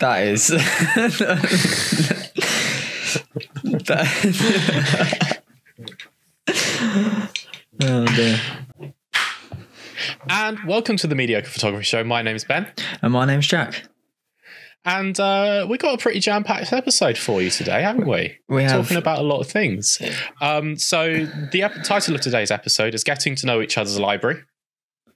that is that, oh dear. And welcome to the Mediocre Photography Show. My name's Ben, And my name's Jack. and uh, we got a pretty jam-packed episode for you today, haven't we? We have Talking about a lot of things. Um, so the ep- title of today's episode is "Getting to Know Each Other's Library."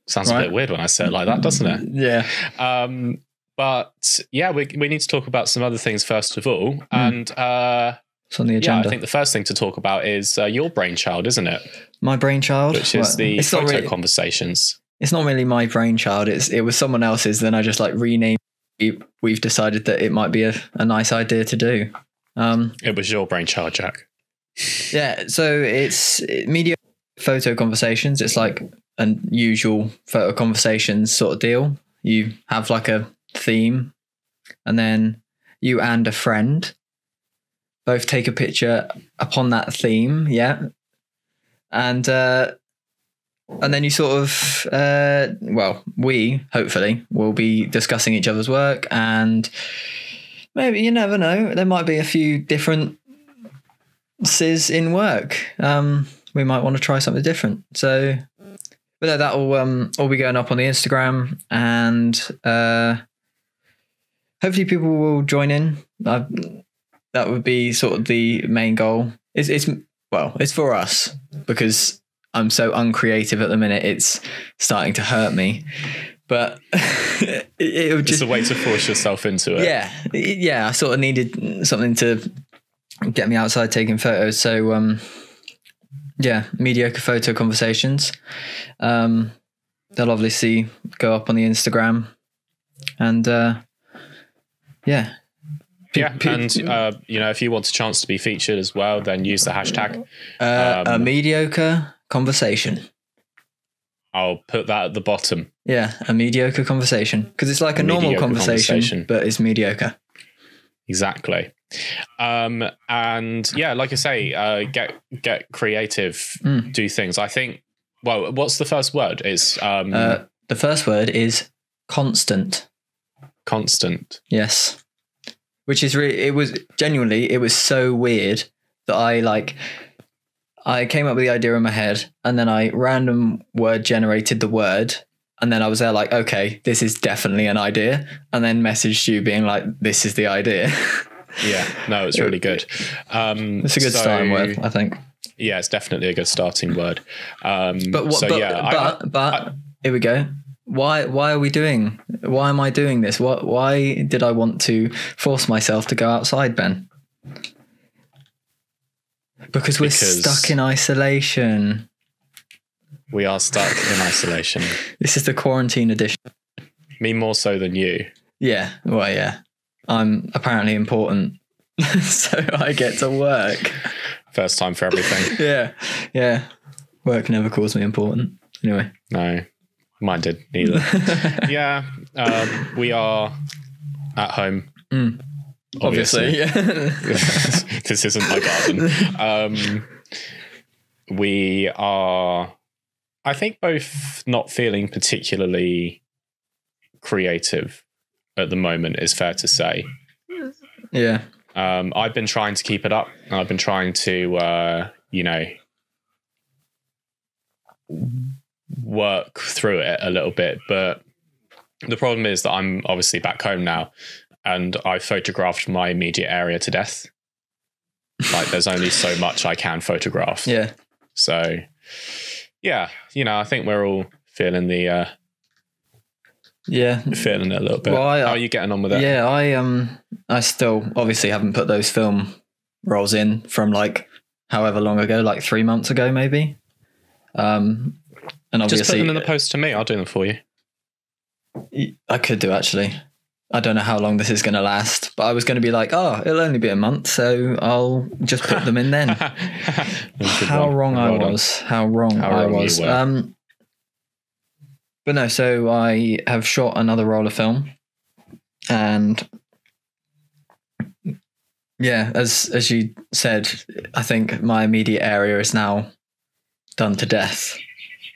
Sounds a bit weird when I say it like that, doesn't it? yeah. Um, but yeah, we we need to talk about some other things first of all, Hmm. and uh, It's on the yeah. I think the first thing to talk about is uh, your brainchild, isn't it? my brainchild, Which is well, the it's photo not really, conversations. it's not really my brainchild. It's it was someone else's. Then I just like renamed. it. We've decided that it might be a, a nice idea to do. Um, It was your brainchild, Jack. yeah. So it's media photo conversations. It's like an usual photo conversations sort of deal. You have like a theme, and then you and a friend both take a picture upon that theme. Yeah, and uh, and then you sort of uh, well, we hopefully will be discussing each other's work, and maybe you never know. There might be a few different sis in work. Um, we might want to try something different. So, but no, that will um all be going up on the Instagram, and uh, hopefully people will join in. I, that would be sort of the main goal. It's it's well, it's for us because I'm so uncreative at the minute. It's starting to hurt me, but it, it would It's a way to force yourself into it. yeah, yeah. I sort of needed something to get me outside taking photos. So, um, yeah, mediocre photo conversations. Um, they'll obviously go up on the Instagram, and uh, yeah, Yeah, and uh, you know, if you want a chance to be featured as well, then use the hashtag. uh, a um, mediocre conversation. I'll put that at the bottom. Yeah, a mediocre conversation because it's like a, A normal conversation, conversation. but it's mediocre. Exactly. Um, and yeah, like I say, uh, get get creative, Mm. do things. I think. Well, what's the first word? Is um, Uh, the first word is constant. Constant. Yes. Which is really it was genuinely it was so weird that I like I came up with the idea in my head and then I random word generated the word and then I was there like okay this is definitely an idea and then messaged you being like this is the idea. Yeah, no, it's really good. Um, it's a good so- starting word I think. Yeah, it's definitely a good starting word. Um, But what so but yeah, I- but, but here we go. Why why are we doing why am I doing this? What why did I want to force myself to go outside, Ben? Because we're Because- stuck in isolation. we are stuck in isolation. This is the quarantine edition. Me more so than you. Yeah, well, yeah. I'm apparently important, so I get to work. First time for everything. Yeah, yeah. Work never calls me important. Anyway, No, mine did neither. yeah, um, we are at home. Mm. obviously, yeah. this isn't my garden. Um, we are, I think, both not feeling particularly creative at the moment. Is fair to say. yeah. Um, I've been trying to keep it up. I've been trying to, uh, you know, work through it a little bit. But the problem is that I'm obviously back home now and I photographed my immediate area to death. Like, there's only so much I can photograph. Yeah. So, yeah, you know, I think we're all feeling the, uh, Yeah. feeling it a little bit. Well, I- How are you getting on with it? Yeah, I um I still obviously haven't put those film rolls in from like however long ago, like three months ago maybe. Um and Just put them in the post to me. I'll do them for you. I could do actually. I don't know how long this is going to last, but I was going to be like, oh, it'll only be a month, so I'll just put them in then. how wrong I Well done. was. How wrong How I wrong was. Um, but no, so I have shot another roll of film, and yeah, as as you said, I think my immediate area is now done to death.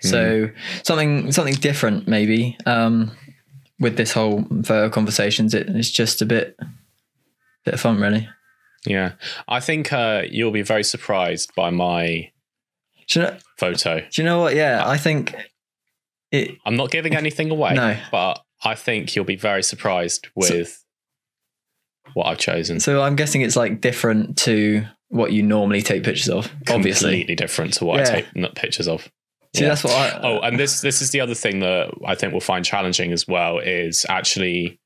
Hmm. So something something different maybe. Um, with this whole photo conversations, it, it's just a bit bit of fun, really. Yeah, I think uh, you'll be very surprised by my you know? photo. Do you know what? Yeah, I think it. I'm not giving anything away, No. but I think you'll be very surprised with what I've chosen. So I'm guessing it's like different to what you normally take pictures of. Obviously, completely different to what Yeah. I take pictures of. See Yeah. that's what I. Oh, and this this is the other thing that I think we'll find challenging as well is actually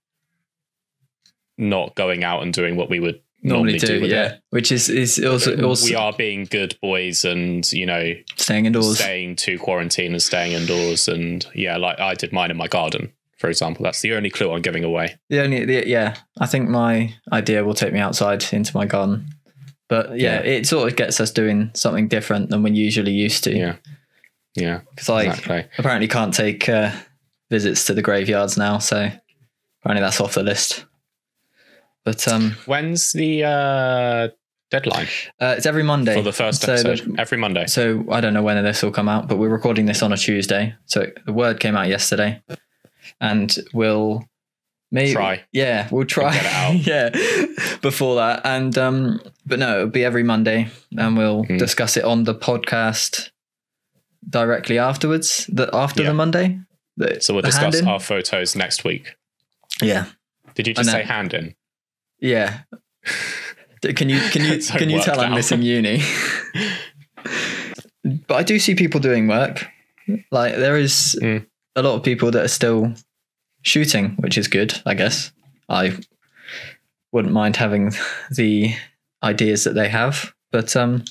not going out and doing what we would normally, normally, do, yeah. it. Which is is also also we are being good boys and you know staying indoors. staying to quarantine and staying indoors and yeah like i did mine in my garden for example that's the only clue i'm giving away The only, the, yeah, I think my idea will take me outside into my garden. But yeah, Yeah. it sort of gets us doing something different than we're usually used to. yeah yeah Because like exactly apparently can't take uh, visits to the graveyards now, so apparently that's off the list. But um, when's the uh deadline uh, it's every Monday for the first So the- episode every monday So I don't know when this will come out, but we're recording this on a Tuesday. So the word came out yesterday, and we'll maybe Try. Yeah, we'll try. get it out. yeah, before that, and um, but no, it'll be every Monday, and we'll Hmm. discuss it on the podcast directly afterwards. The after Yeah. the Monday. The- so we'll discuss our photos next week Yeah, did you just say hand in yeah. Can you can you So can you tell I'm missing uni? but I do see people doing work. Like there is Mm. a lot of people that are still shooting, which is good, I guess. I wouldn't mind having the ideas that they have, but um,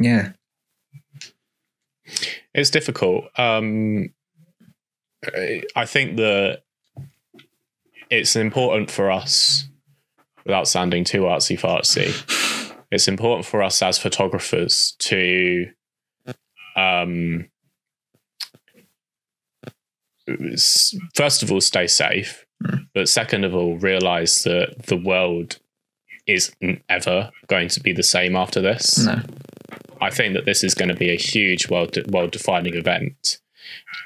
yeah, it's difficult. Um i think that it's important for us without sounding too artsy fartsy it's important for us as photographers to um first of all stay safe but second of all realize that the world isn't ever going to be the same after this. No, I think that this is going to be a huge world world defining event,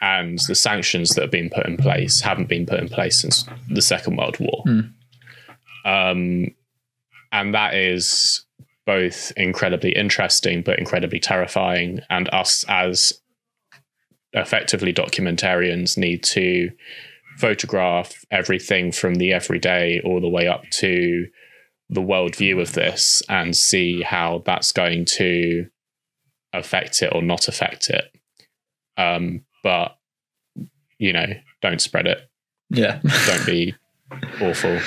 and the sanctions that have been put in place haven't been put in place since the Second World War. Mm. Um, and that is both incredibly interesting but incredibly terrifying. And us as effectively documentarians need to photograph everything from the everyday all the way up to the world view of this and see how that's going to affect it or not affect it. Um, but you know, don't spread it. yeah. Don't be awful.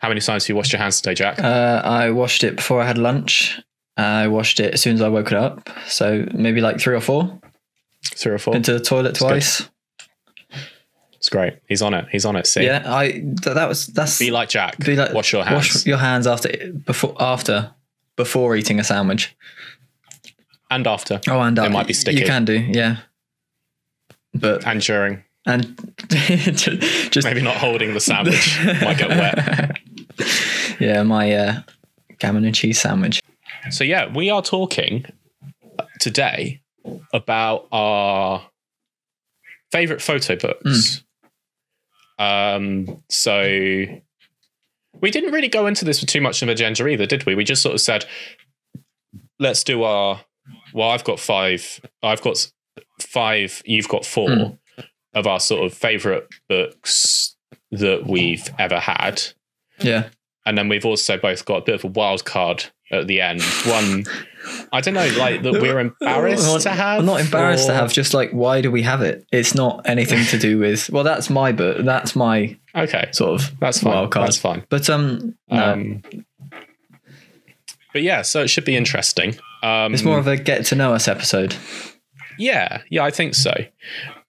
How many times have you washed your hands today, Jack? Uh, I washed it before I had lunch. I washed it as soon as I woke it up, so maybe like three or four. Three or four. Into the toilet good. twice. It's great. He's on it. He's on it. See, Yeah, I th- that was that's be like Jack. be like wash your hands Wash your hands after before after before eating a sandwich. And after Oh, and after. It might be sticky. You can do, yeah. But and during. and just Maybe not holding the sandwich might get wet. yeah, my uh, gammon and cheese sandwich. So yeah, we are talking today about our favorite photo books. Um, so we didn't really go into this with too much of a agenda either, did we? We just sort of said, let's do our. Well, I've got five. I've got five. You've got four Mm. of our sort of favorite books that we've ever had. Yeah, And then we've also both got a bit of a wild card at the end. One, I don't know, like that we're embarrassed Well, to have. I'm not embarrassed to have. Just like, why do we have it? It's not anything to do with. Well, that's my book. That's my Okay, sort of that's fine. wild card. That's fine. But um, no, Um, but yeah, so it should be interesting. Um, it's more of a get to know us episode. Yeah, yeah, I think so.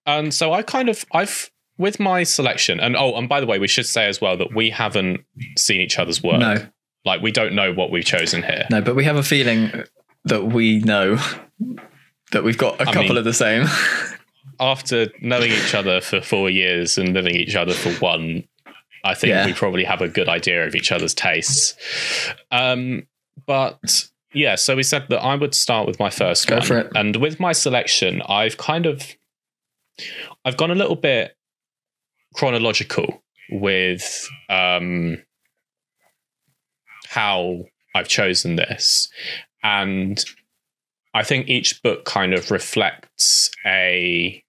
And so I kind of I've with my selection, and oh, and by the way, we should say as well that we haven't seen each other's work. No, Like we don't know what we've chosen here. no, but we have a feeling that we know that we've got a I couple mean- of the same. After knowing each other for four years and living each other for one, I think Yeah. we probably have a good idea of each other's tastes. Um, but yeah, so we said that I would start with my first Go one, for it. and with my selection, I've kind of I've gone a little bit chronological with um, how I've chosen this. And I think each book kind of reflects a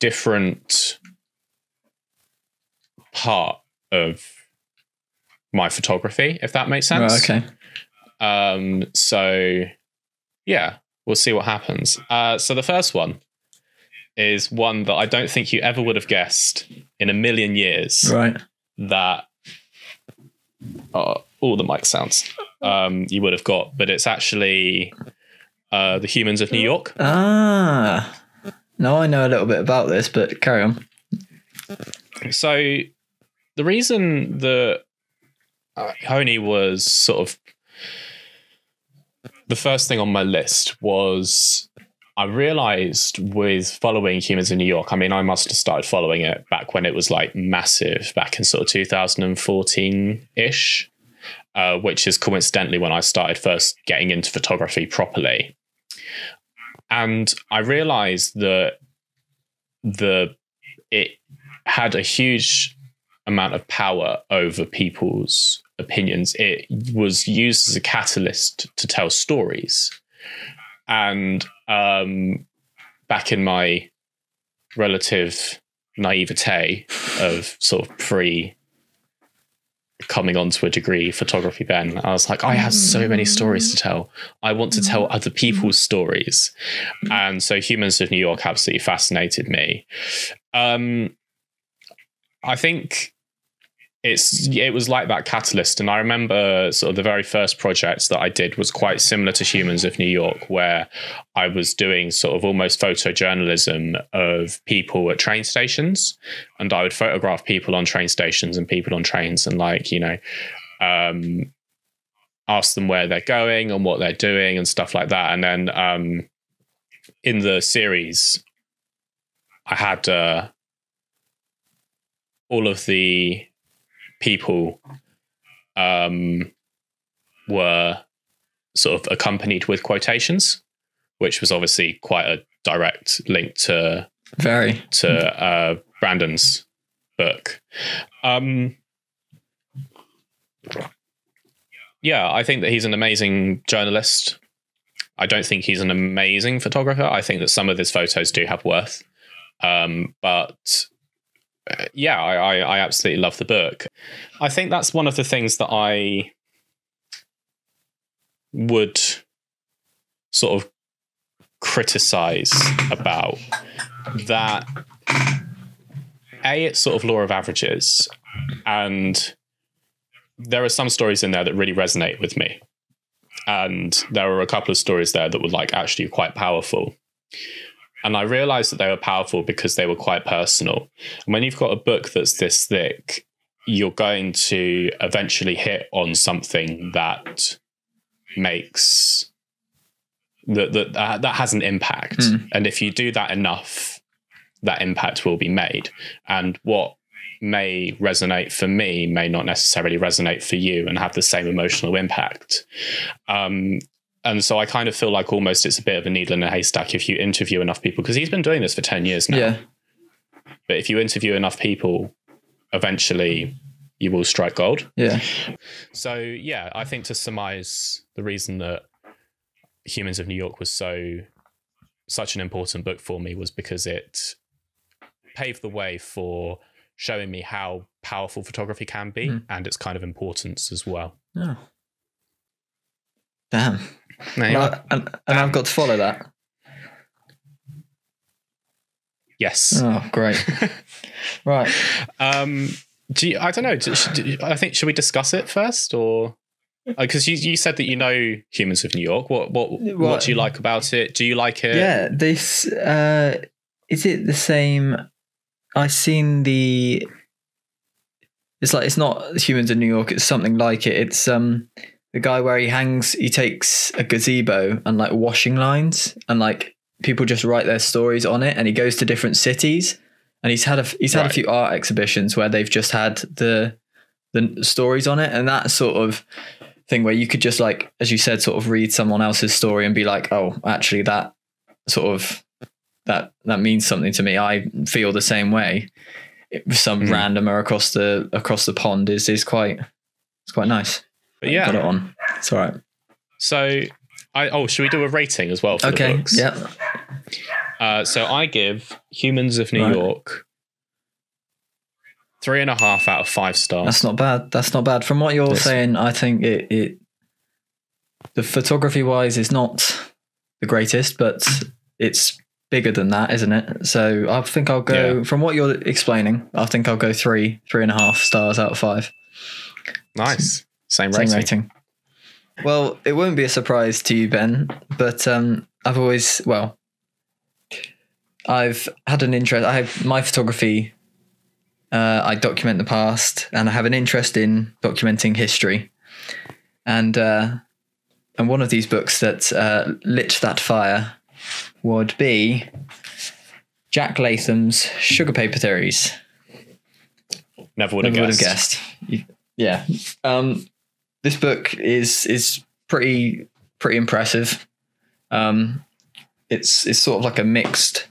different part of my photography, if that makes sense. Right, okay. Um, so yeah, we'll see what happens. Uh, so the first one is one that I don't think you ever would have guessed in a million years Right. that uh, all the mic sounds um, you would have got, but it's actually uh, the Humans of New York. Ah. Now I know a little bit about this, but carry on. So the reason that uh, Honey was sort of the first thing on my list was I realized with following Humans in New York, I mean, I must have started following it back when it was like massive, back in sort of 2014 ish, uh, which is coincidentally when I started first getting into photography properly. And I realized that the it had a huge amount of power over people's opinions. It was used as a catalyst to tell stories. And um, back in my relative naivete of sort of pre coming onto a degree photography then i was like i have so many stories to tell i want to tell other people's stories and so humans of new york absolutely fascinated me um i think it's it was like that catalyst. And i remember sort of the very first project that i did was quite similar to humans of new york where i was doing sort of almost photojournalism of people at train stations. And i would photograph people on train stations and people on trains and like you know um ask them where they're going and what they're doing and stuff like that. And then um in the series i had uh all of the people um, were sort of accompanied with quotations, which was obviously quite a direct link to Very. to uh, Brandon's book. Um, yeah, I think that he's an amazing journalist. I don't think he's an amazing photographer. I think that some of his photos do have worth, um, but yeah, I, I, I absolutely love the book. I think that's one of the things that I would sort of criticize about that. A, it's sort of law of averages, and there are some stories in there that really resonate with me. And there are a couple of stories there that were like actually quite powerful. And I realized that they were powerful because they were quite personal. And when you've got a book that's this thick, you're going to eventually hit on something that makes that that that, that has an impact. Mm. And if you do that enough, that impact will be made. And what may resonate for me may not necessarily resonate for you and have the same emotional impact. Um, and so I kind of feel like almost it's a bit of a needle in a haystack if you interview enough people because he's been doing this for 10 years now. Yeah. But if you interview enough people, eventually you will strike gold. Yeah. So yeah, I think to surmise the reason that Humans of New York was so such an important book for me was because it paved the way for showing me how powerful photography can be Mm. and its kind of importance as well. Oh. Damn. You Well, are. and, and I've got to follow that. Yes. Oh, great. right. Um, do you, I don't know. Do, do- I think should we discuss it first, or because you you said that you know Humans of New York. What what what, What- do you like about it? Do you like it? Yeah. This uh is it the same I've seen the it's like it's not humans in New York, it's something like it. It's um the guy where he hangs he takes a gazebo and like washing lines and like people just write their stories on it and he goes to different cities and he's had a he's had a few art exhibitions where they've just had the the stories on it and that sort of thing where you could just like as you said sort of read someone else's story and be like oh actually that sort of that that means something to me i feel the same way some Mhm. randomer across the across the pond is is quite it's quite nice. But yeah, Got it on. It's all right. so I oh, should we do a rating as well for the Okay. Yeah. Uh, so I give Humans of New Right. York three and a half out of five stars. That's not bad. That's not bad. From what you're Yes. saying, I think it, it the photography wise is not the greatest, but it's bigger than that, isn't it? So I think I'll go from what you're explaining. I think I'll go three, three and a half stars out of five. nice. Same Same rating. rating. Well, it won't be a surprise to you, Ben, but um, I've always well, I've had an interest. I have my photography. Uh, I document the past, and I have an interest in documenting history, and uh, and one of these books that uh, lit that fire would be Jack Latham's Sugar Paper Theories. Never would have guessed. would have guessed. Yeah. Um, this book is is pretty pretty impressive. Um, it's it's sort of like a mixed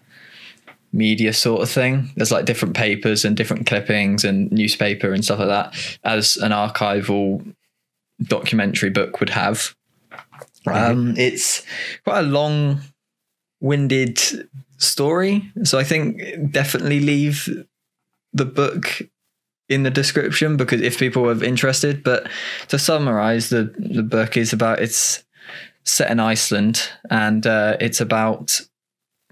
media sort of thing. There's like different papers and different clippings and newspaper and stuff like that, as an archival documentary book would have. Um, it's quite a long winded story. So I think definitely leave the book in the description because if people are interested. But to summarize, the the book is about it's set in Iceland and uh, it's about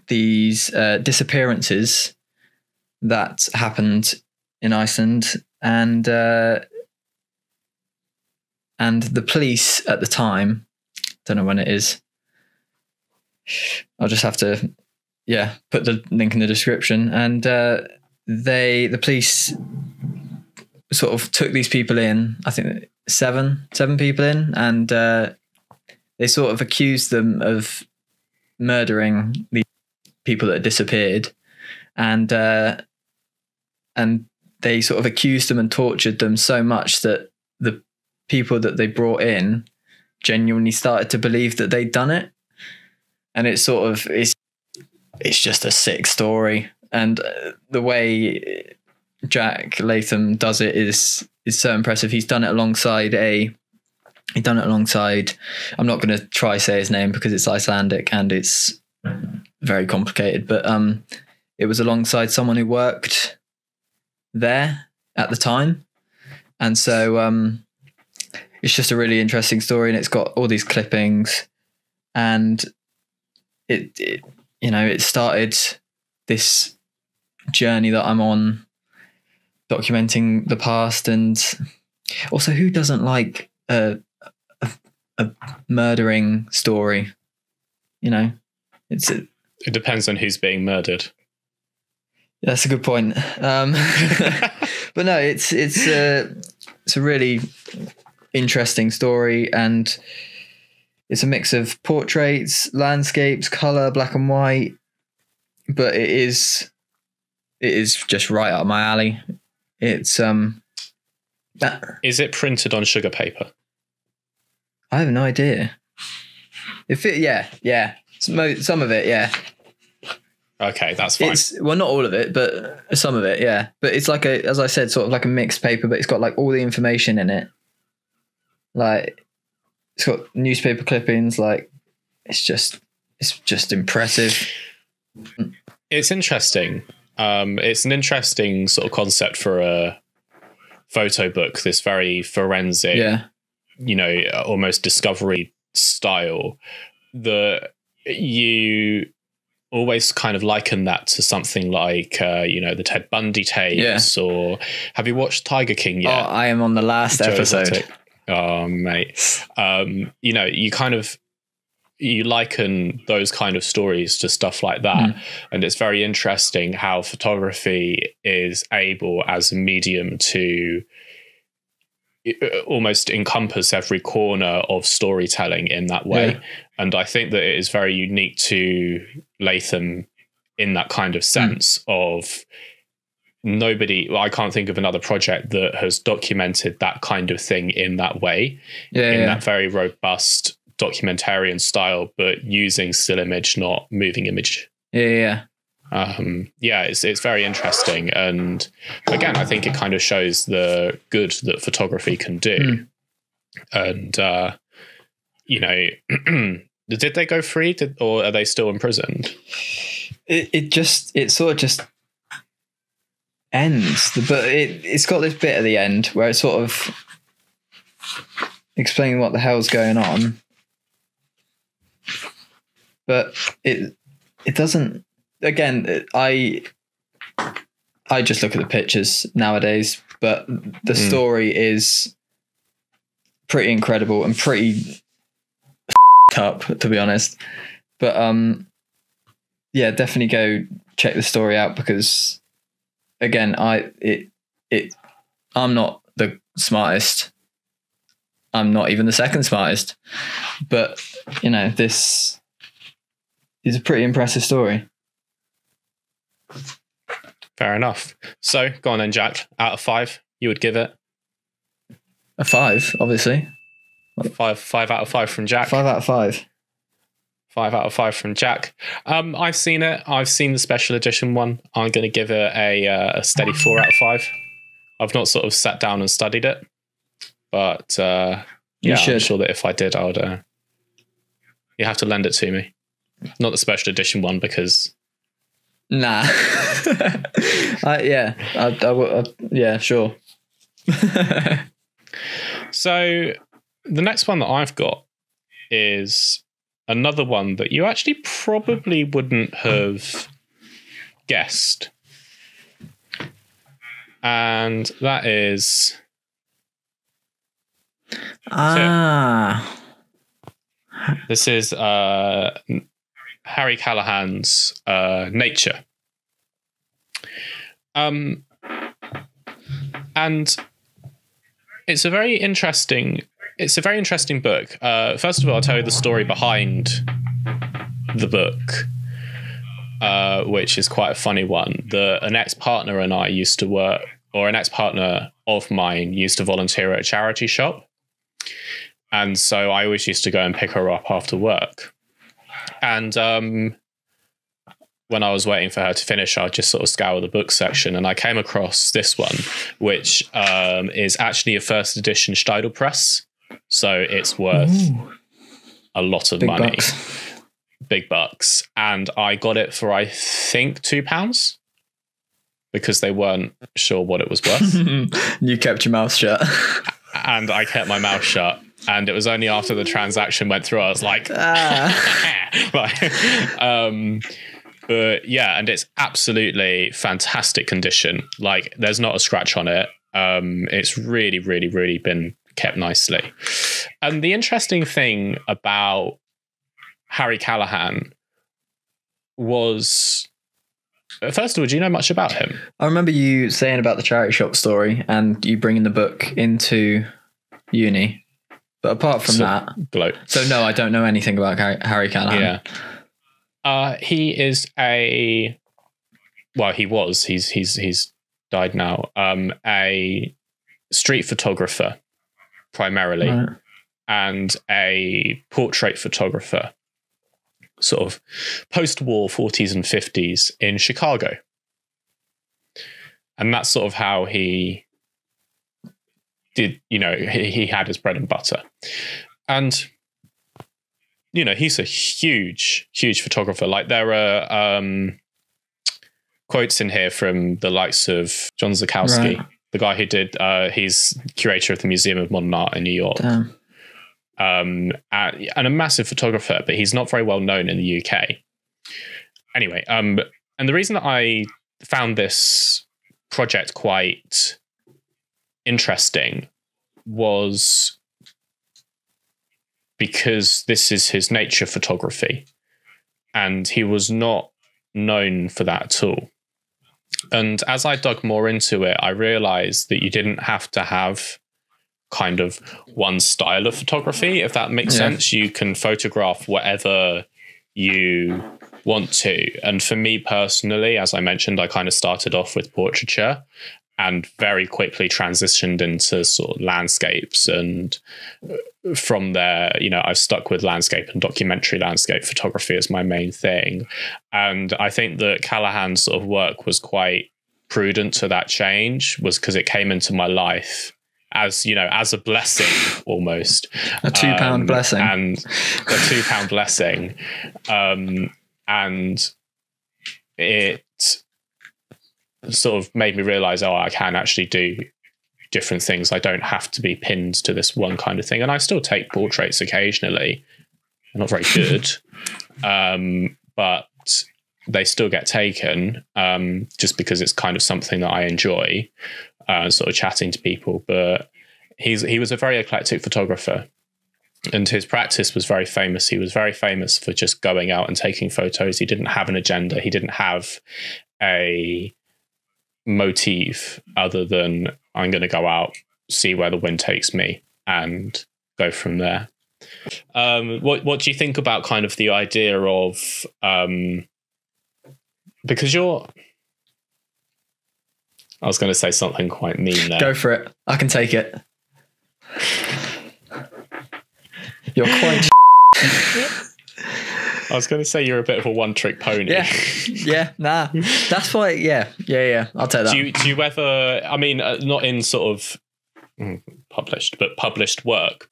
these uh, disappearances that happened in Iceland and uh, and the police at the time don't know when it is. I'll just have to yeah put the link in the description and uh, they the police sort of took these people in i think seven seven people in and uh, they sort of accused them of murdering the people that disappeared. And uh, and they sort of accused them and tortured them so much that the people that they brought in genuinely started to believe that they'd done it. And it's sort of it's it's just a sick story. And uh, the way Jack Latham does it is is so impressive. He's done it alongside a he's done it alongside I'm not going to try say his name because it's Icelandic and it's very complicated, but um it was alongside someone who worked there at the time. And so um it's just a really interesting story and it's got all these clippings and it, it you know it started this journey that I'm on documenting the past and also who doesn't like a, a, a murdering story you know? It's a, It depends on who's being murdered. that's a good point. Um but no it's it's a it's a really interesting story and it's a mix of portraits landscapes color black and white but it is it is just right up my alley it's um that, Is it printed on sugar paper? i have no idea if it yeah yeah some, some of it yeah Okay, that's fine. It's well, not all of it, but some of it, yeah. But it's like a, as I said, sort of like a mixed paper, but it's got like all the information in it. Like it's got newspaper clippings. Like it's just, it's just impressive. It's interesting. Um, it's an interesting sort of concept for a photo book. This very forensic, Yeah, you know, almost discovery style. That you always kind of liken that to something like, uh, you know, the Ted Bundy tapes, or have you watched Tiger King Oh, yet? I am on the last Joe episode. Exotic. Oh, mate. Um, you know, you kind of you liken those kind of stories to stuff like that, Hmm. and it's very interesting how photography is able, as a medium, to uh, almost encompass every corner of storytelling in that way. Yeah. And I think that it is very unique to Latham in that kind of Hmm. sense of nobody well, I can't think of another project that has documented that kind of thing in that way, Yeah, in yeah, that very robust documentarian style, but using still image, not moving image. yeah, yeah. um, yeah, it's it's very interesting, and again, I think it kind of shows the good that photography can do. Mm. And uh, you know, did they go free, did, or are they still imprisoned? It, it just it sort of just ends, but it it's got this bit at the end where it's sort of explaining what the hell's going on, but it it doesn't. Again, I I just look at the pictures nowadays, but the Mm. story is pretty incredible and pretty up, to be honest. But um, yeah, definitely go check the story out because again, I it it I'm not the smartest. I'm not even the second smartest. But you know, this is a pretty impressive story. Fair enough. So go on then, Jack. Out of five, you would give it A five, obviously. five. Five out of five from Jack. Five out of five. Five out of five from Jack. Um, I've seen it. I've seen the special edition one. I'm going to give it a, uh, a steady four out of five. I've not sort of sat down and studied it, but uh, You yeah, I'm sure that if I did, I would. Uh, you have to lend it to me, not the special edition one because Nah. I, yeah, I, I, I, yeah, sure. So the next one that I've got is another one that you actually probably wouldn't have guessed. And that is ah. this is uh, Harry Callahan's uh, Nature. Um, and it's a very interesting. It's a very interesting book. Uh, first of all, I'll tell you the story behind the book, uh, which is quite a funny one. The an ex partner and I used to work, or an ex partner of mine used to volunteer at a charity shop, and so I always used to go and pick her up after work. And um, when I was waiting for her to finish, I'd just sort of scour the book section, and I came across this one, which um, is actually a first edition Steidl press, so it's worth Ooh, a lot of big money, bucks. big bucks, and I got it for I think two pounds because they weren't sure what it was worth, you kept your mouth shut. and I kept my mouth shut. And it was only after the transaction went through, I was like, ah. Like, um, but yeah, and it's absolutely fantastic condition. Like, there's not a scratch on it. Um, it's really, really, really been kept nicely. And the interesting thing about Harry Callahan was, first of all, do you know much about him? I remember you saying about the charity shop story and you bringing the book into uni. But apart from that, Gloat. so no, I don't know anything about Harry, Harry Callahan. Yeah. Uh, he is a well, he was. He's he's he's died now. Um, a street photographer primarily, Right. and a portrait photographer, sort of post-war 40s and 50s in Chicago. And that's sort of how he did, you know, he, he had his bread and butter. And you know, he's a huge, huge photographer. Like there are um, quotes in here from the likes of John Szarkowski, Right. the guy who did. Uh, he's curator of the Museum of Modern Art in New York, Damn. um, and, and a massive photographer, but he's not very well known in the UK. Anyway, um, and the reason that I found this project quite interesting was because this is his nature photography and he was not known for that at all. And as i dug more into it i realized that you didn't have to have kind of one style of photography if that makes Yeah. sense. You can photograph whatever you want to. And for me personally as i mentioned i kind of started off with portraiture and very quickly transitioned into sort of landscapes and from there you know i've stuck with landscape and documentary landscape photography as my main thing. And i think that callahan's sort of work was quite prudent to that change was because it came into my life as you know as a blessing almost. A two pound um, blessing. and a two pound blessing. Um and it sort of made me realize, oh, I can actually do different things. I don't have to be pinned to this one kind of thing. And I still take portraits occasionally. They're not very good, um, but they still get taken um, just because it's kind of something that I enjoy, uh, sort of chatting to people. But he's he was a very eclectic photographer. And his practice was very famous. He was very famous for just going out and taking photos. He didn't have an agenda. He didn't have a motif other than I'm going to go out, see where the wind takes me, and go from there. Um, what What do you think about kind of the idea of um, because you're I was going to say something quite mean there. Go for it. I can take it. You're quite. I was going to say you're a bit of a one trick pony. yeah, yeah, nah. That's why. Yeah, yeah, yeah. I'll take that. Do you, do you ever, I mean, uh, not in sort of mm, published, but published work,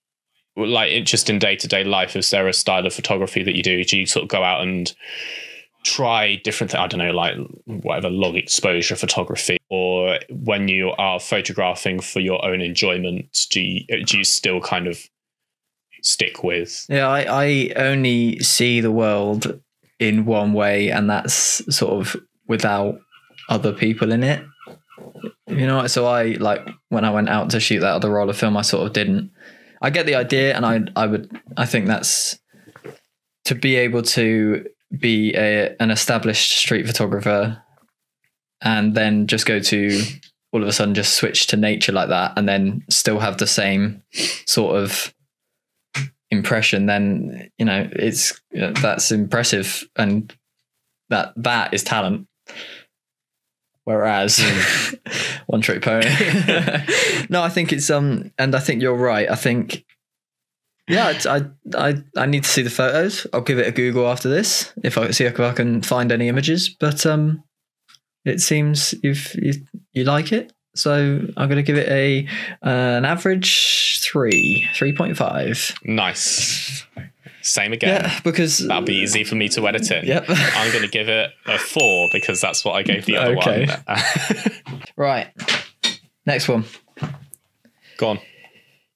like just in day to day life, is there a style of photography that you do? Do you sort of go out and try different things? I don't know, like whatever long exposure photography, or when you are photographing for your own enjoyment, do you, do you still kind of stick with? Yeah, I, I only see the world in one way, and that's sort of without other people in it. You know, so I like when I went out to shoot that other roll of film, I sort of didn't. I get the idea, and I I would I think that's to be able to be a an established street photographer, and then just go to all of a sudden just switch to nature like that, and then still have the same sort of impression, then you know it's that's impressive, and that that is talent. Whereas one trick pony. no, I think it's um, and I think you're right. I think yeah, I I I need to see the photos. I'll give it a Google after this if I see if I can find any images. But um, it seems you've you, you like it, so I'm going to give it a uh, an average three, three point five. Nice. Same again. Yeah, because That'll be easy for me to edit in. Yep. I'm going to give it a four because that's what I gave the other Okay. one. right. Next one. Go on.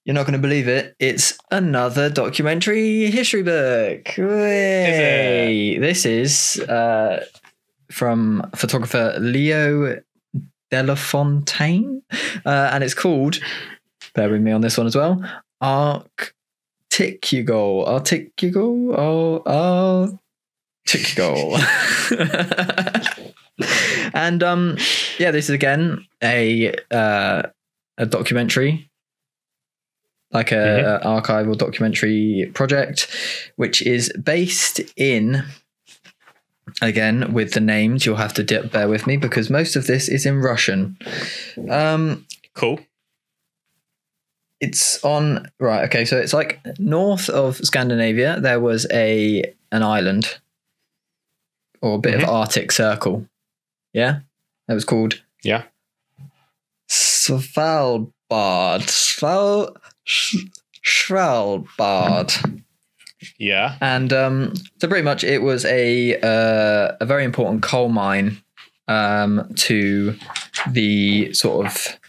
You're not going to believe it. It's another documentary history book. Hooray. This is uh, from photographer Leo Delafontaine, uh, and it's called. Bear with me on this one as well. Arktikugol. Arktikugol. Oh, Arktikugol. and um, yeah, this is again a uh, a documentary like a, a archival documentary project, which is based in. Again, with the names, you'll have to di- bear with me because most of this is in Russian. Um, Cool. it's on right. Okay, so it's like north of Scandinavia. There was a an island or a bit of Arctic Circle. Yeah, that was called Yeah. Svalbard. Sval. Svalbard. Yeah. And um, so pretty much it was a uh, a very important coal mine um, to the sort of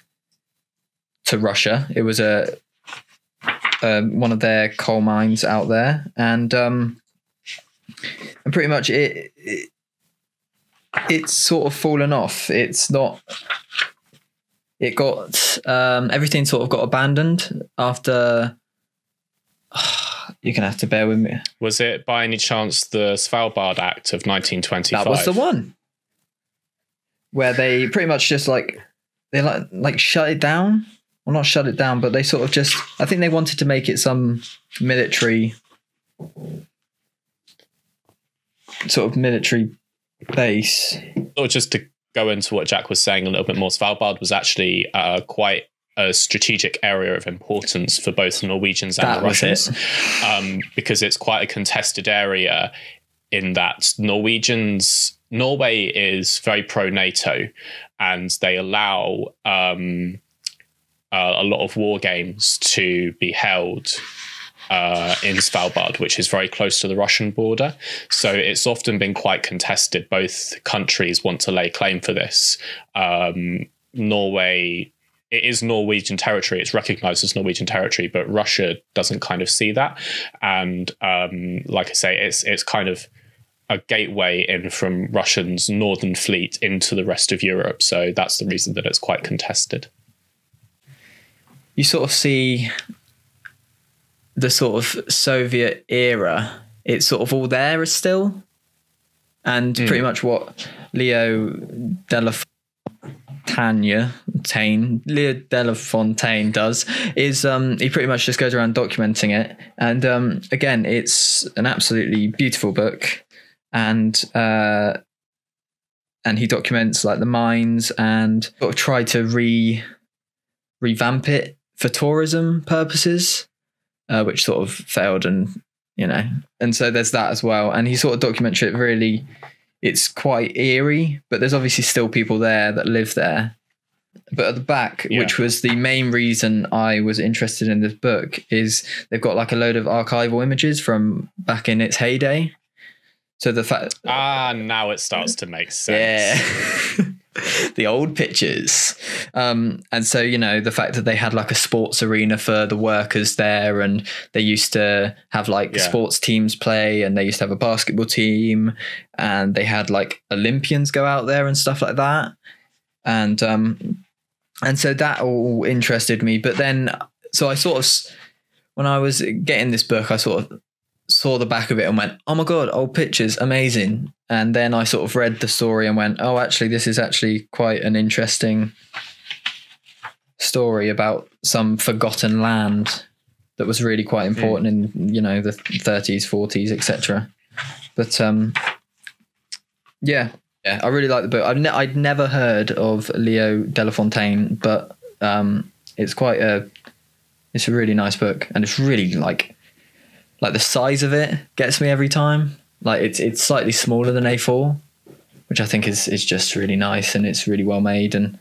to Russia. It was a um, one of their coal mines out there, and um, and pretty much it, it it's sort of fallen off. It's not. It got um, everything sort of got abandoned after. You're gonna have to bear with me. Was it by any chance the Svalbard Act of 1925? That was the one where they pretty much just like they like like shut it down. Well, not shut it down, but they sort of just. I think they wanted to make it some military sort of military base. Or just to go into what Jack was saying a little bit more, Svalbard was actually uh, quite a strategic area of importance for both Norwegians and That the it. Russians um, because it's quite a contested area in that Norwegians, Norway is very pro NATO and they allow um, uh, a lot of war games to be held uh, in Svalbard, which is very close to the Russian border. So it's often been quite contested. Both countries want to lay claim for this. Um, Norway, it is Norwegian territory. It's recognized as Norwegian territory, but Russia doesn't kind of see that. And um, like I say, it's it's kind of a gateway in from Russian's northern fleet into the rest of Europe. So that's the reason that it's quite contested. you sort of see the sort of Soviet era. It's sort of all there still, and pretty much what Leo Della Tanya Tane Leo Delafontaine does is um, he pretty much just goes around documenting it. And um, again, it's an absolutely beautiful book, and uh, and he documents like the mines and sort of try to re revamp it for tourism purposes, uh, which sort of failed, and you know, and so there's that as well. And he sort of documents it really. It's quite eerie, but there's obviously still people there that live there. But at the back, Yeah. which was the main reason I was interested in this book, is they've got like a load of archival images from back in its heyday. So the fact, Ah, now it starts to make sense. yeah. the old pictures. Um, and so, you know, the fact that they had like a sports arena for the workers there and they used to have like Yeah. sports teams play and they used to have a basketball team and they had like Olympians go out there and stuff like that. And um and so that all interested me. But then so I sort of when I was getting this book, I sort of saw the back of it and went, "Oh my god, old pictures, amazing!" And then I sort of read the story and went, "Oh, actually, this is actually quite an interesting story about some forgotten land that was really quite important in you know the 30s, 40s, etc." But um, yeah, yeah, I really like the book. I've ne- I'd never heard of Leo Delafontaine, but um, it's quite a it's a really nice book, and it's really like like the size of it gets me every time. Like it's it's slightly smaller than A4, which I think is is just really nice and it's really well made and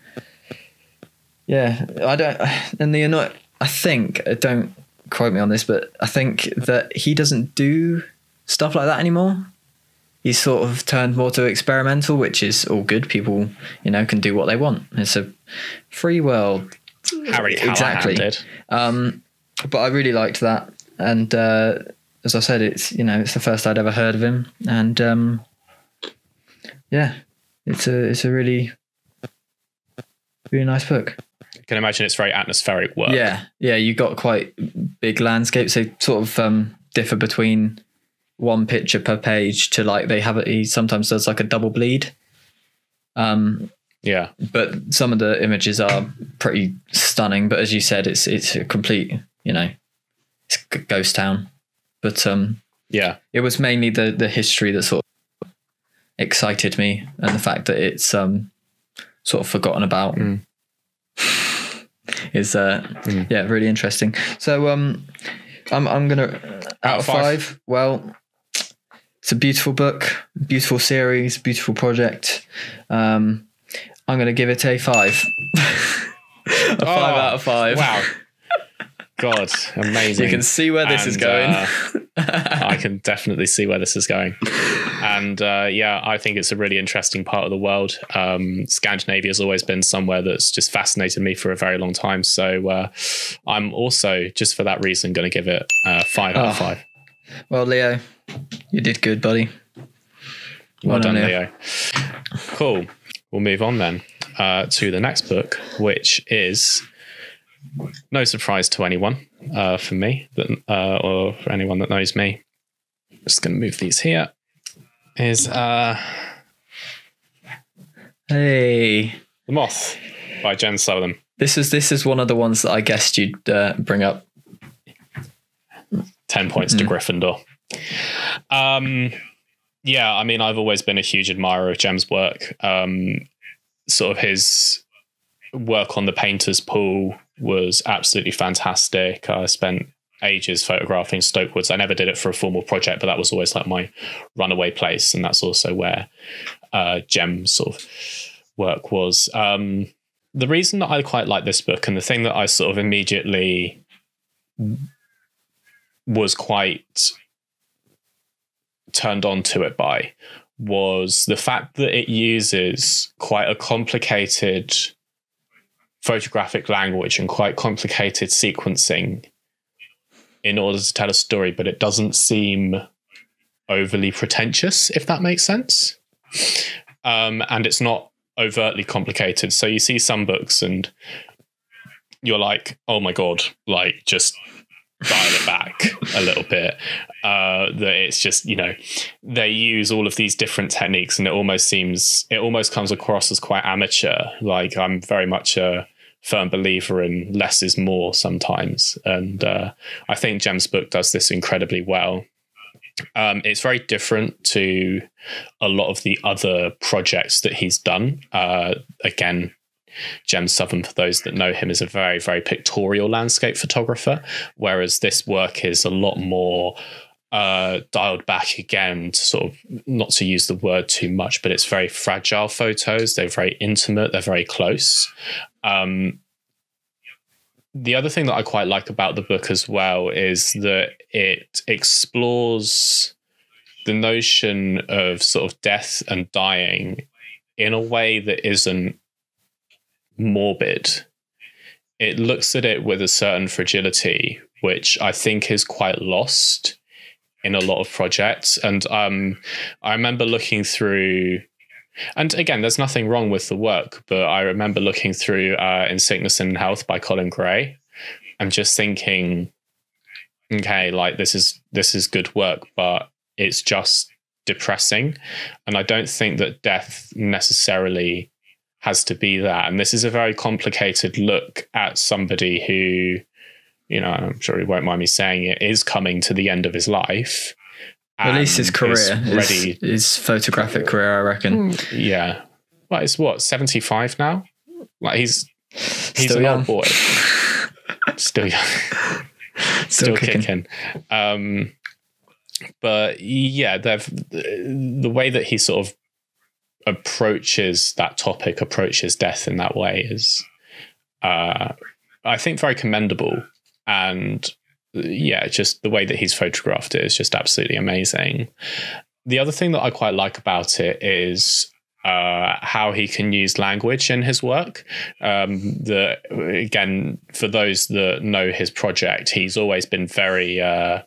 yeah, I don't and the annoy I think uh, don't quote me on this, but I think that he doesn't do stuff like that anymore. He's sort of turned more to experimental, which is all good. People, you know, can do what they want. It's a free world. Harry Exactly. did. Um, but I really liked that, and uh, as I said, it's you know it's the first I'd ever heard of him, and um, yeah, it's a it's a really really nice book. I can imagine it's very atmospheric work. Yeah, yeah, you got quite big landscapes. They sort of um, differ between one picture per page to like they have it. He sometimes does like a double bleed. Um, Yeah. but some of the images are pretty stunning. But as you said, it's it's a complete, you know, it's ghost town. But um, Yeah. it was mainly the the history that sort of excited me, and the fact that it's um sort of forgotten about Mm. is uh Mm. yeah really interesting. So um, I'm I'm gonna out, of five. Well. It's a beautiful book, beautiful series, beautiful project. Um, I'm going to give it a five. a five Oh, out of five. Wow. God, amazing. You can see where this is going. uh, I can definitely see where this is going. And uh, yeah, I think it's a really interesting part of the world. Um, Scandinavia has always been somewhere that's just fascinated me for a very long time. So uh, I'm also, just for that reason, going to give it uh, five out of Oh. five. well, Leo, you did good, buddy. Well Well done, Leo. Cool. We'll move on then uh, to the next book, which is no surprise to anyone uh, for me that, uh, or for anyone that knows me. Just going to move these here. Is uh, Hey, The Moth by Jem Southam. this is this is one of the ones that I guessed you'd uh, bring up. 10 points to Gryffindor. Um, yeah, I mean, I've always been a huge admirer of Jem's work. Um, sort of his work on the painter's pool was absolutely fantastic. I spent ages photographing Stokewoods. I never did it for a formal project, but that was always like my runaway place, and that's also where uh, Jem's sort of work was. Um, the reason that I quite like this book, and the thing that I sort of immediately was quite turned on to it by, was the fact that it uses quite a complicated photographic language and quite complicated sequencing in order to tell a story, but it doesn't seem overly pretentious, if that makes sense. Um, and it's not overtly complicated. So you see some books and you're like, oh my God, like just dial it back a little bit. Uh, that it's just, you know, they use all of these different techniques and it almost seems, it almost comes across as quite amateur. Like I'm very much a, firm believer in less is more sometimes. And uh, I think Jem's book does this incredibly well. Um, it's very different to a lot of the other projects that he's done. Uh, again, Jem Southam, for those that know him, is a very, very pictorial landscape photographer, whereas this work is a lot more uh, dialed back again to sort of not to use the word too much, but it's very fragile photos. They're very intimate. They're very close. Um, the other thing that I quite like about the book as well is that it explores the notion of sort of death and dying in a way that isn't morbid. It looks at it with a certain fragility, which I think is quite lost in a lot of projects. And um, I remember looking through, and again, there's nothing wrong with the work, but I remember looking through uh, In Sickness and Health by Colin Gray and just thinking, okay, like this is this is good work, but it's just depressing. And I don't think that death necessarily has to be that. And this is a very complicated look at somebody who you know, I'm sure he won't mind me saying it, is coming to the end of his life. At least his career, ready. His, his, photographic career, I reckon. Yeah. Well, it's what, 75 now? Like he's he's Still an young. old boy. Still young. Still, Still kicking. kicking. Um, but yeah, the way that he sort of approaches that topic, approaches death in that way is, uh, I think, very commendable and yeah, just the way that he's photographed it is just absolutely amazing. The other thing that I quite like about it is uh, how he can use language in his work. Um, the again, for those that know his project, he's always been very uh,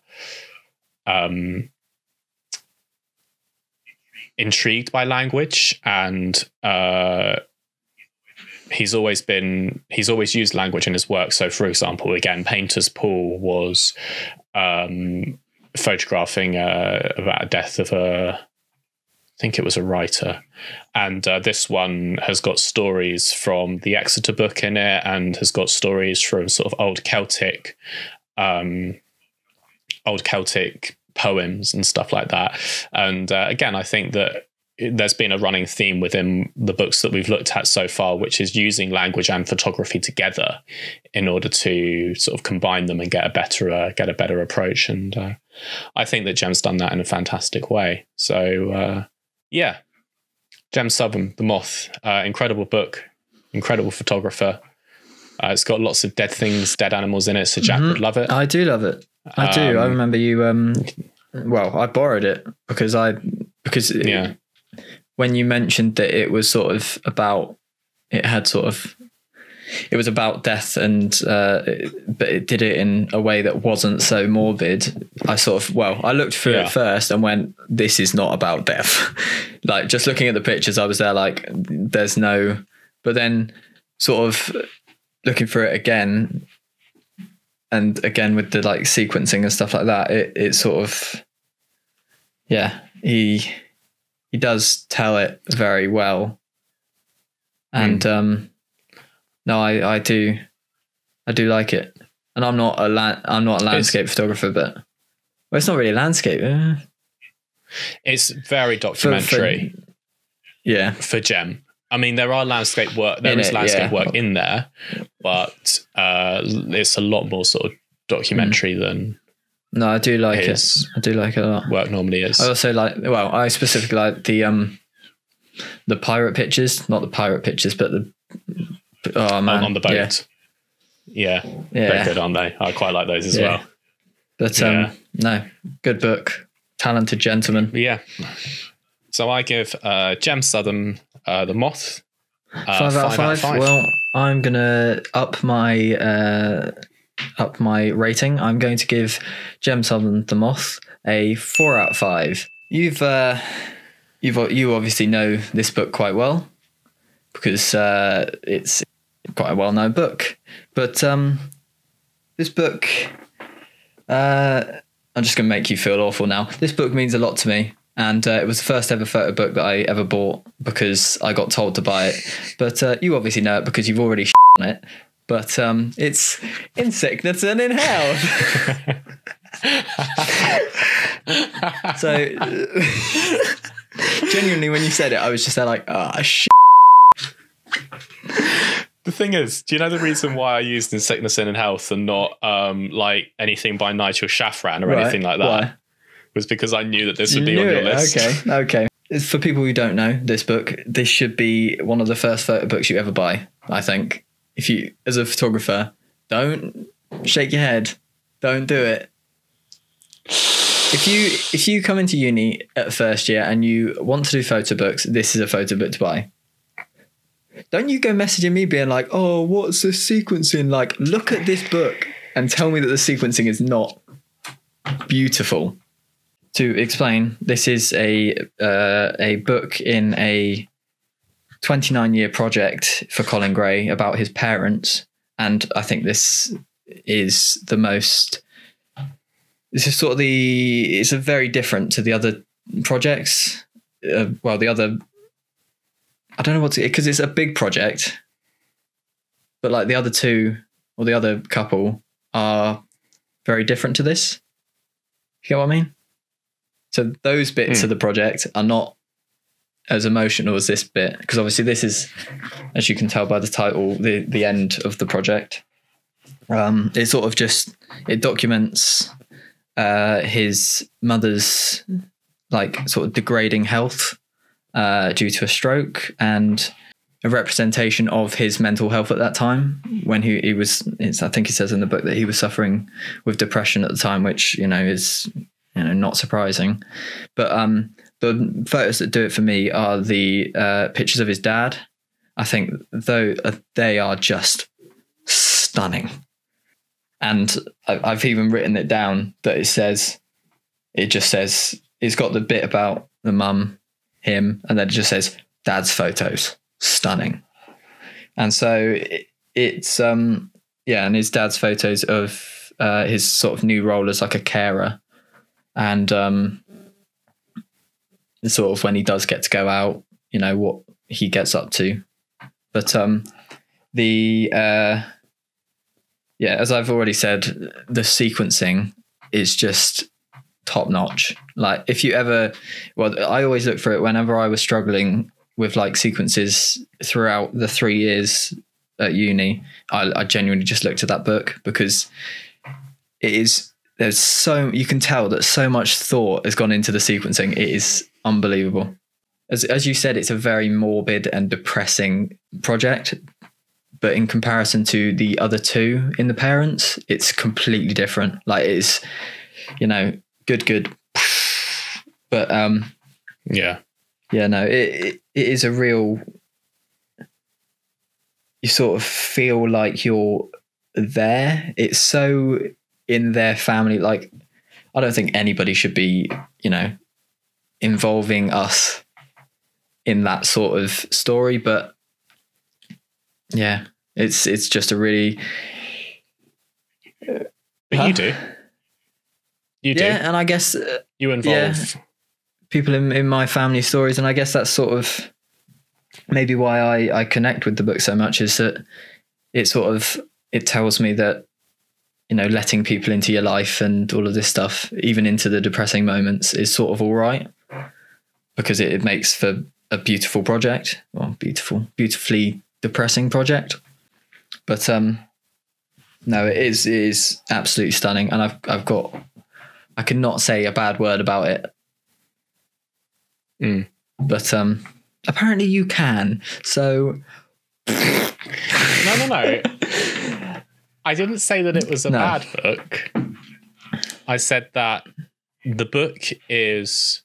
um, intrigued by language and uh, he's always been he's always used language in his work. So, for example, again, Painter's Pool was um, photographing uh, about a death of a I think it was a writer. And uh, this one has got stories from the Exeter book in it and has got stories from sort of old Celtic, um, old Celtic poems and stuff like that. And uh, again, I think that there's been a running theme within the books that we've looked at so far, which is using language and photography together in order to sort of combine them and get a better uh, get a better approach. And uh, I think that Jem's done that in a fantastic way. So uh, yeah, Jem Southam, The Moth, uh, incredible book, incredible photographer. Uh, it's got lots of dead things, dead animals in it, so Jack mm-hmm. would love it. I do love it. I do. Um, I remember you. Um, well, I borrowed it because I because yeah when you mentioned that it was sort of about it had sort of it was about death and uh, but it did it in a way that wasn't so morbid i sort of well i looked through yeah. it first and went this is not about death like just looking at the pictures i was there like there's no but then sort of looking through it again and again with the like sequencing and stuff like that it it sort of yeah he he does tell it very well. And mm. um, no, I, I do, I do like it. And I'm not a la- I'm not a landscape it's, photographer, but well, it's not really landscape. It's very documentary. For, for, yeah, for Jem. I mean, there are landscape work. There In is it, landscape yeah. work in there, but uh, it's a lot more sort of documentary than No, I do like it. I do like it a lot. work normally is. I also like. Well, I specifically like the um, the pirate pictures, not the pirate pictures, but the. Oh man, on, on the boat. Yeah, Yeah, yeah. they're good, aren't they? I quite like those as Yeah. well. But um, Yeah. no, good book, talented gentleman. Yeah. So I give uh, Jem Southam uh, the Moth uh, five, out of five. Well, I'm gonna up my uh, up my rating. I'm going to give Jem Southam the Moth a four out of five. You've uh, you've you obviously know this book quite well because uh, it's quite a well known book. But um, this book, uh, I'm just gonna make you feel awful now. This book means a lot to me. And uh, it was the first ever photo book that I ever bought because I got told to buy it. But uh, you obviously know it because you've already on it. But um, it's in sickness and in health. so genuinely, when you said it, I was just there like, ah, shit. The thing is, do you know the reason why I used in sickness and in health and not um, like anything by Nigel Shafran or anything like that? Why? Was because I knew that this would be on your it. list. Okay, okay. For people who don't know this book, this should be one of the first photo books you ever buy. I think. If you, as a photographer, don't shake your head. Don't do it. If you if you come into uni at first year and you want to do photo books, this is a photo book to buy. Don't you go messaging me being like, "Oh, what's the sequencing like?" Look at this book and tell me that the sequencing is not beautiful to explain, this is a uh, a book in a 29 year project for Colin Gray about his parents, and I think this is the most. This is sort of the. It's a very different to the other projects. Uh, well, the other. I don't know what to because it's a big project, but like the other two or the other couple are very different to this. You get what I mean? So those bits Hmm. of the project are not as emotional as this bit because obviously this is, as you can tell by the title, the the end of the project. Um, it sort of just it documents uh, his mother's like sort of degrading health uh, due to a stroke and a representation of his mental health at that time when he, he was it's, I think he says in the book that he was suffering with depression at the time which you know is you know not surprising. But um the photos that do it for me are the uh, pictures of his dad. I think though uh, they are just stunning. And I've even written it down that it says it just says it's got the bit about the mum him and then it just says dad's photos stunning. And so it, it's um yeah and his dad's photos of uh, his sort of new role as like a carer and um sort of when he does get to go out you know what he gets up to. But um the uh yeah as i've already said the sequencing is just top notch. Like if you ever well i always look for it whenever i was struggling with like sequences throughout the three years at uni i, I genuinely just looked at that book because it is there's so you can tell that so much thought has gone into the sequencing. It is unbelievable. As, as you said it's a very morbid and depressing project but in comparison to the other two in the parents it's completely different. Like it's you know good good. But um Yeah. yeah no it, it, it is a real you sort of feel like you're there. It's so in their family like i don't think anybody should be you know involving us in that sort of story but yeah it's it's just a really But Huh? you do. You do. yeah and i guess uh, You involve. people in, in my family stories and i guess that's sort of maybe why I, I connect with the book so much is that it sort of it tells me that you know letting people into your life and all of this stuff even into the depressing moments is sort of all right because it, it makes for a beautiful project. Well, beautiful, beautifully depressing project. But um, no, it is it is absolutely stunning, and I've I've got I cannot say a bad word about it. Mm. But um, apparently you can. So No, no, no. I didn't say that it was a No. bad book. I said that the book is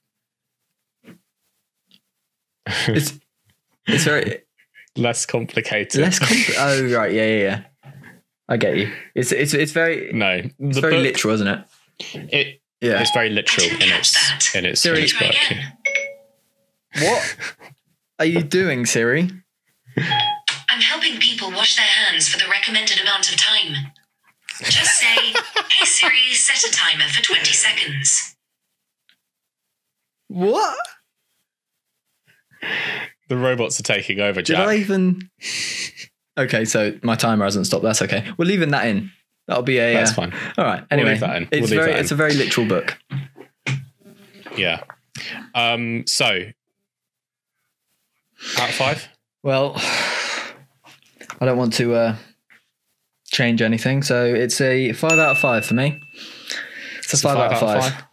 it's it's very less complicated. less. Compl- oh right, yeah, yeah, yeah. I get you. It's it's it's very no, it's the very book literal, isn't it? it Yeah. it's very literal in its in its, in its book. What are you doing, Siri? I'm helping people wash their hands for the recommended amount of time. Just say, hey Siri, set a timer for 20 seconds. What? The robots are taking over, Did Jack. I even? Okay, so my timer hasn't stopped. That's okay. We're leaving that in. That'll be a. That's uh, fine. All right. We'll Anyway, leave that in. We'll it's leave very that it's a very literal book. Yeah. Um. So, out of five. Well, I don't want to uh, change anything, so it's a five out of five for me. It's a It's a five, out of five.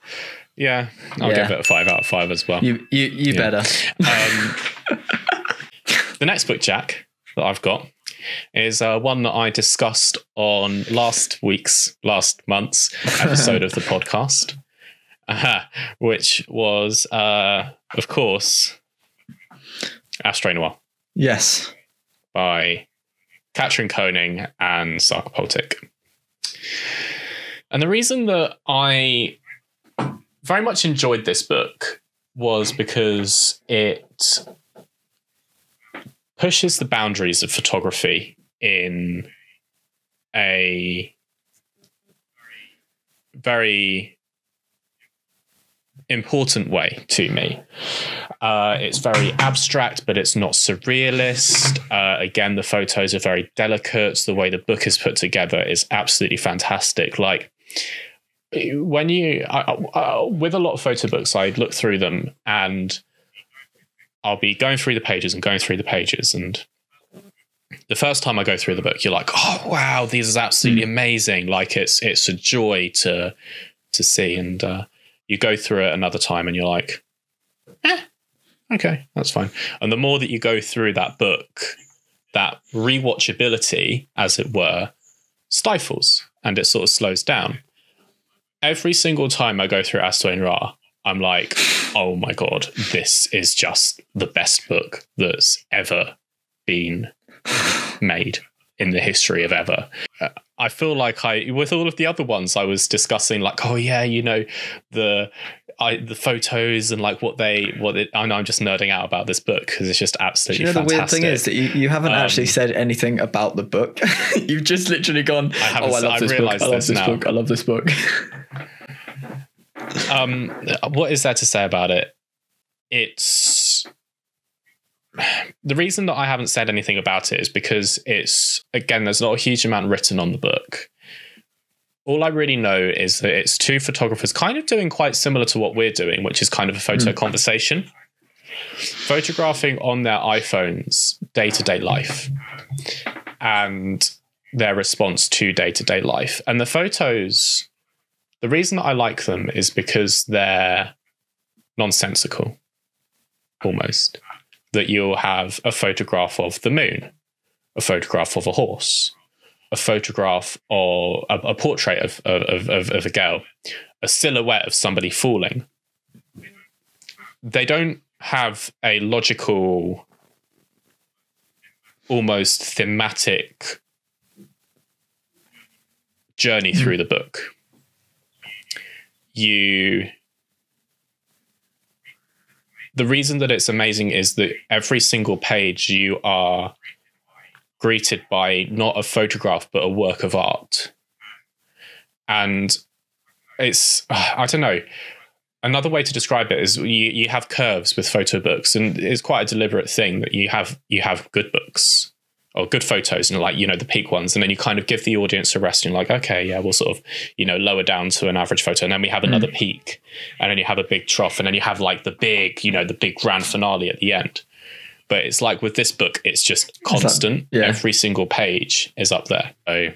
Yeah, I'll Yeah. give it a five out of five as well. You you you Yeah. better. Um, the next book, Jack, that I've got is uh, one that I discussed on last week's, last month's episode of the podcast, uh, which was, uh, of course, Astres Noirs Yes. by Katrin Koenning and Sarker Protick. And the reason that I very much enjoyed this book was because it pushes the boundaries of photography in a very important way to me. Uh, it's very abstract, but it's not surrealist. Uh, again, the photos are very delicate. The way the book is put together is absolutely fantastic. Like when you, I, I, with a lot of photo books, I look through them and I'll be going through the pages and going through the pages and. The first time I go through the book, you're like, "Oh wow, these is absolutely amazing! Like it's it's a joy to to see." And uh, you go through it another time, and you're like, "Eh, okay, that's fine. And the more that you go through that book, that rewatchability, as it were, stifles and it sort of slows down. Every single time I go through Astres Noirs, I'm like, oh my god, this is just the best book that's ever been made in the history of ever. Uh, I feel like I, with all of the other ones, I was discussing like, oh yeah, you know, the I, the photos and like what they what it, I know I'm just nerding out about this book because it's just Do absolutely. you know the weird thing is that you, you haven't Um, actually said anything about the book. You've just literally gone, haven't "Oh, I love I've this book. I love this this now. book. I love this book." um what is there to say about it it's the reason that i haven't said anything about it is because it's again there's not a huge amount written on the book. All i really know is that it's two photographers kind of doing quite similar to what we're doing which is kind of a photo hmm. conversation photographing on their iphones day-to-day life and their response to day-to-day life. And the photos the reason that I like them is because they're nonsensical, almost. That you'll have a photograph of the moon, a photograph of a horse, a photograph or a, a portrait of, of, of, of a girl, a silhouette of somebody falling. They don't have a logical, almost thematic journey through the book you the reason that it's amazing is that every single page you are greeted by not a photograph but a work of art. And it's i don't know. Another way to describe it is you, you have curves with photo books and it's quite a deliberate thing that you have you have good books or good photos and like you know the peak ones. And then you kind of give the audience a rest and you're like okay yeah we'll sort of you know lower down to an average photo. And then we have another mm. peak and then you have a big trough and then you have like the big you know the big grand finale at the end. But it's like with this book it's just constant. yeah. every single page is up there. So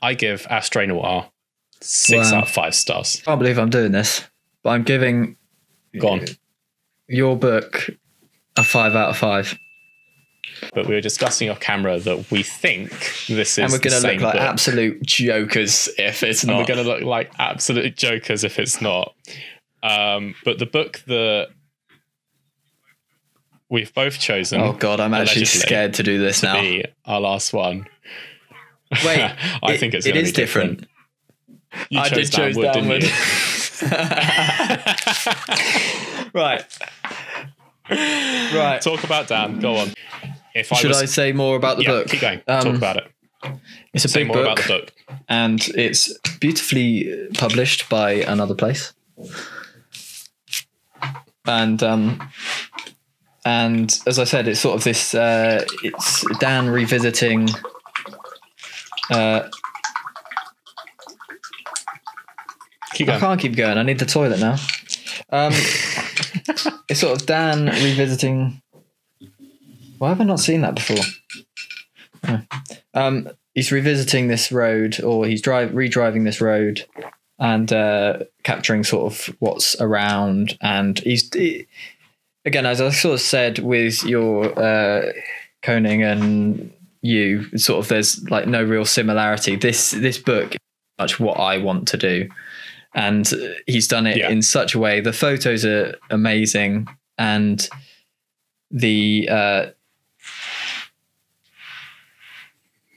i give Astres Noirs six Wow. out of five stars. I can't believe I'm doing this, but I'm giving go on. your book a five out of five, but we were discussing off camera that we think this is and we're going to look like book. absolute jokers if it's and not. we're going to look like absolute jokers if it's not. Um, but the book that we've both chosen oh god, I'm actually scared to do this to now. be our last one. Wait, I it- think it's it gonna be different. You I chose did choose Dan Wood, didn't you? right, right. Talk about Dan. Go on. If Should I I say more about the yeah, book? keep going. Um, Talk about it. It's a Say big more book, about the book. and it's beautifully published by another place. And um, and as I said, it's sort of this. Uh, it's Dan revisiting. Uh, Keep I can't keep going. I need the toilet now. Um, it's sort of Dan revisiting. Why have I not seen that before? Oh. Um, he's revisiting this road, or he's drive redriving this road, and uh, capturing sort of what's around. And he's he- again, as I sort of said with your uh, Koenning and you, sort of there's like no real similarity. This this book is much what I want to do and he's done it Yeah. in such a way. The photos are amazing, and the uh,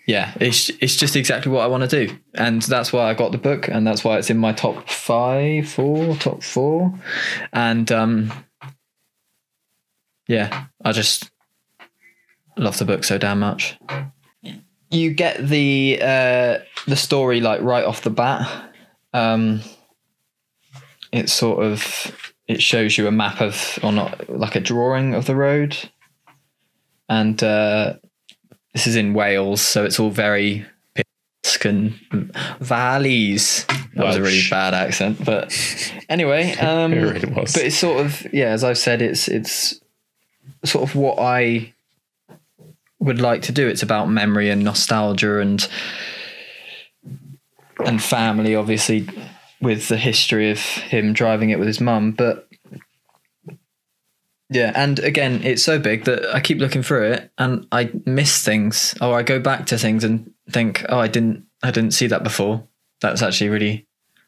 yeah, it's it's just exactly what I want to do, and that's why I got the book, and that's why it's in my top five, four, top four, and um, yeah, I just love the book so damn much. You get the uh, the story like right off the bat. Um, it's sort of it shows you a map of or not like a drawing of the road and uh this is in wales so it's all very picturesque and valleys. That was a really bad accent but anyway um It really was. but it's sort of yeah as i've said it's it's sort of what i would like to do. It's about memory and nostalgia and and family obviously with the history of him driving it with his mum but yeah and again it's so big that i keep looking through it and i miss things or i go back to things and think oh i didn't i didn't see that before that's actually really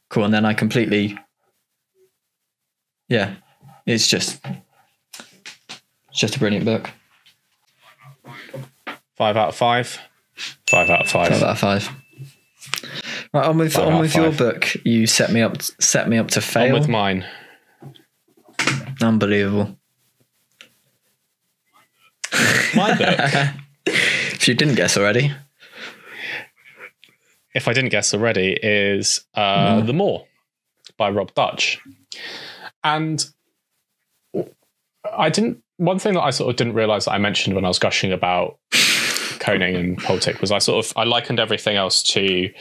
cool and then i completely yeah it's just it's just a brilliant book Five out of five. Five out of five. five out of five right on with Five on with your book you set me up set me up to fail. On fail with mine. unbelievable My book. if you didn't guess already if I didn't guess already, is uh, The Moor by Rob Darch. And I didn't, one thing that I sort of didn't realize that I mentioned when I was gushing about Koenning and Protick was I sort of, I likened everything else to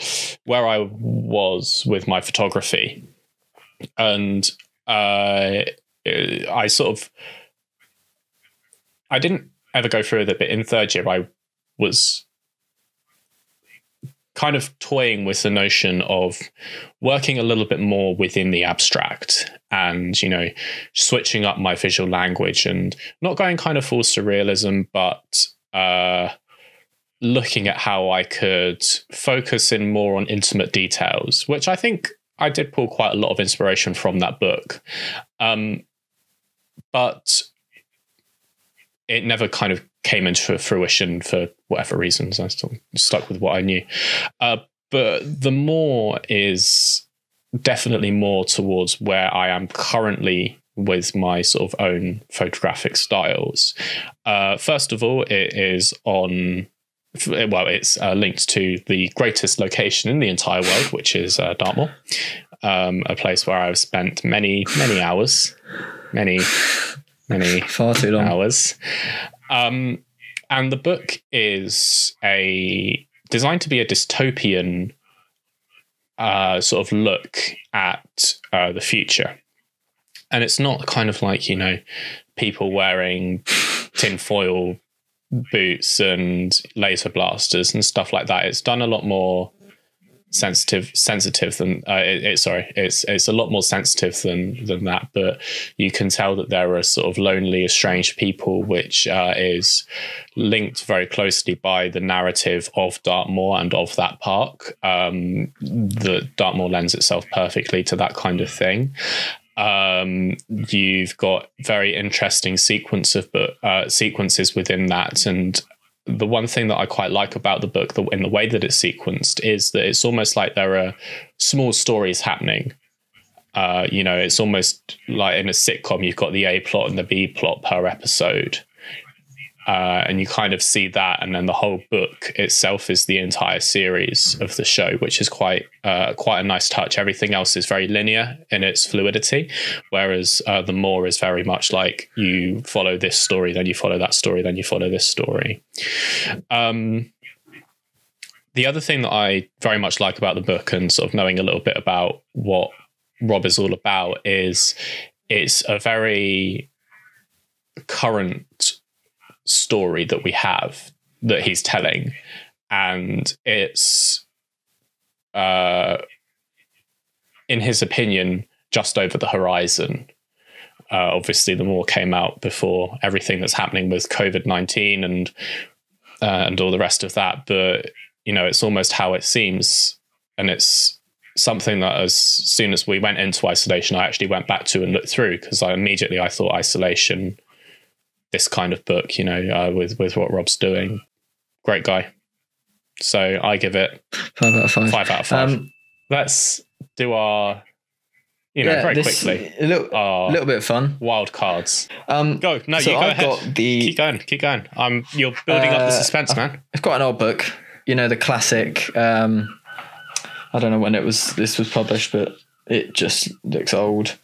where I was with my photography. And uh, I sort of, I didn't ever go through with it, but in third year, I was kind of toying with the notion of working a little bit more within the abstract and you know switching up my visual language and not going kind of full surrealism but uh looking at how i could focus in more on intimate details which i think i did pull quite a lot of inspiration from that book. Um but it never kind of came into fruition for whatever reasons. I still stuck with what I knew. Uh, but the Moor is definitely more towards where I am currently with my sort of own photographic styles. Uh, first of all, it is on. Well, it's uh, linked to the greatest location in the entire world, which is uh, Dartmoor, um, a place where I've spent many, many hours, many, many far too long hours. Um, and the book is a designed to be a dystopian uh, sort of look at uh, the future. And it's not kind of like, you know, people wearing tinfoil boots and laser blasters and stuff like that. It's done a lot more sensitive sensitive than uh, it, it, sorry it's it's a lot more sensitive than than that but you can tell that there are sort of lonely estranged people which uh, is linked very closely by the narrative of Dartmoor and of that park. Um, the Dartmoor lends itself perfectly to that kind of thing. Um, you've got very interesting sequence of uh, sequences within that and the one thing that I quite like about the book, the, in the way that it's sequenced, is that it's almost like there are small stories happening. Uh, you know, it's almost like in a sitcom, you've got the A plot and the B plot per episode. Uh, and you kind of see that, and then the whole book itself is the entire series of the show, which is quite uh, quite a nice touch. Everything else is very linear in its fluidity, whereas uh, the Moor is very much like you follow this story, then you follow that story, then you follow this story. Um, the other thing that I very much like about the book, and sort of knowing a little bit about what Rob is all about, is it's a very current story that we have that he's telling, and it's, uh, in his opinion, just over the horizon. Uh, obviously, the war came out before everything that's happening with COVID nineteen and uh, and all the rest of that. But you know, it's almost how it seems, and it's something that as soon as we went into isolation, I actually went back to and looked through because I immediately I thought isolation this kind of book, you know, uh, with with what Rob's doing. Great guy. So I give it five out of five. Five out of five. Um, Let's do our, you know, yeah, very quickly. A little, a little bit of fun. Wild cards. Um, go. No, so you go I've ahead. The, keep going. Keep going. I'm. You're building uh, up the uh, suspense, man. I've got an old book. You know, the classic. Um, I don't know when it was. This was published, but it just looks old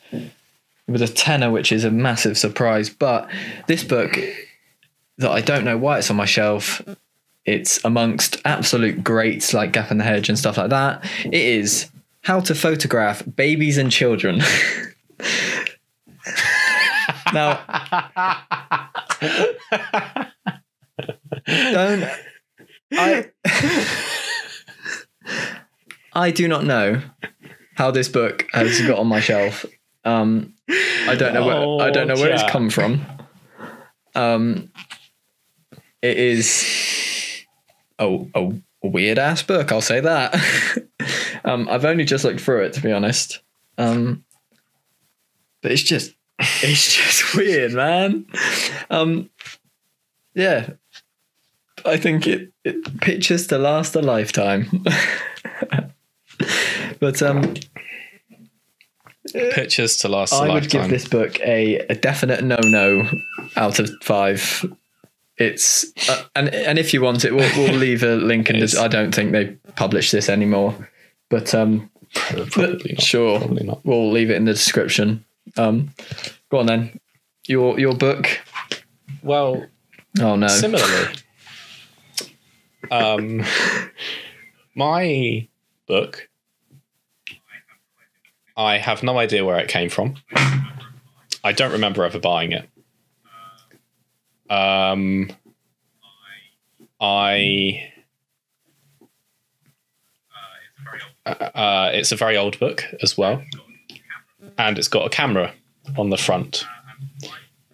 with a tenner, which is a massive surprise. But this book, that I don't know why it's on my shelf, it's amongst absolute greats like Gap in the Hedge and stuff like that. It is How to Photograph Babies and Children. now, don't I? I do not know how this book has got on my shelf. Um, I don't know where oh, I don't know where it's come from. Um, it is a, a weird ass book. I'll say that. um, I've only just looked through it to be honest. Um, but it's just it's just weird, man. Um, yeah, I think it it pictures to last a lifetime. but um, Pictures to last. I would give this book a, a definite no no out of five. It's uh, and and if you want it, we'll, we'll leave a link. And I don't think they publish this anymore, but um, probably not. Sure, probably not. We'll leave it in the description. Um, go on then. Your your book. Well, oh no. Similarly, um, my book I have no idea where it came from. I don't remember ever buying it. Um, I. Uh, uh, it's a very old book as well, and it's got a camera on the front.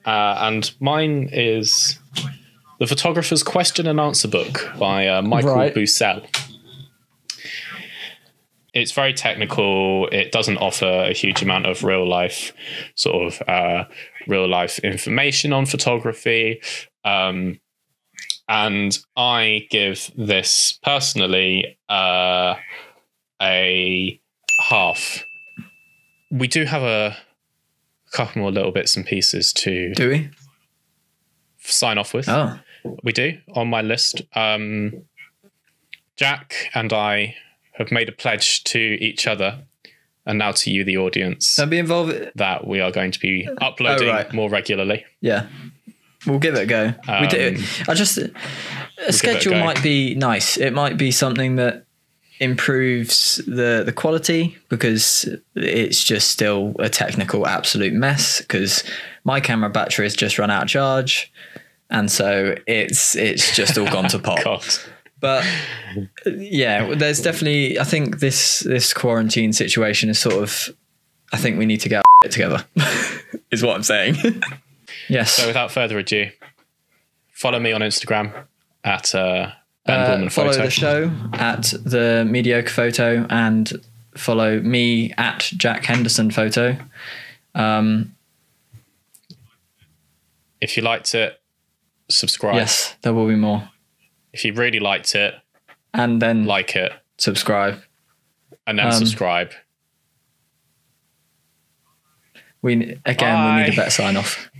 Uh, and mine is the photographer's question and answer book by uh, Michael right. Busselle it's very technical. It doesn't offer a huge amount of real life sort of uh, real life information on photography. Um, and I give this personally uh, a half. We do have a couple more little bits and pieces to do we sign off with. Oh, we do on my list. Um, Jack and I have made a pledge to each other and now to you, the audience. Don't be involved. That we are going to be uploading oh, right. more regularly. Yeah. we'll give it a go. we do. Um, I just a a schedule go. might be nice. It might be something that improves the the quality because it's just still a technical absolute mess because my camera battery has just run out of charge and so it's it's just all gone to pot. But yeah there's definitely i think this this quarantine situation is sort of i think we need to get together is what i'm saying. Yes. So without further ado, follow me on Instagram at uh, Ben Uh, follow the show at the mediocre photo and follow me at jack henderson photo. Um, If you liked it, subscribe. yes there will be more If you really liked it, and then like it, subscribe. And then Um, subscribe. we again we need a better sign off